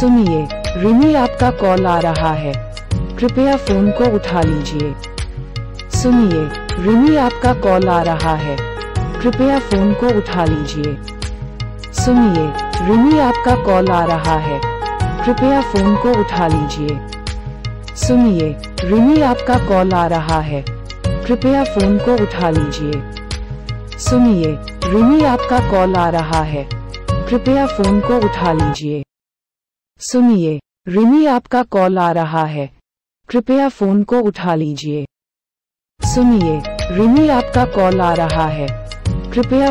सुनिए, रिमी आपका कॉल आ रहा है। कृपया फ़ोन को उठा लीजिए। सुनिए, रिमी आपका कॉल आ रहा है। कृपया फ़ोन को उठा लीजिए। सुनिए, रिमी आपका कॉल आ रहा है। कृपया फ़ोन को उठा लीजिए। सुनिए, रिमी आपका कॉल आ रहा है। कृपया फ़ोन को उठा लीजिए। सुनिए, रिमी आपका कॉल आ रहा है। कृपया फ़ोन को उठा लीजिए। सुनिए, रिमी आपका कॉल आ रहा है। कृपया फ़ोन को उठा लीजिए। सुनिए, रिमी आपका कॉल आ रहा है। कृपया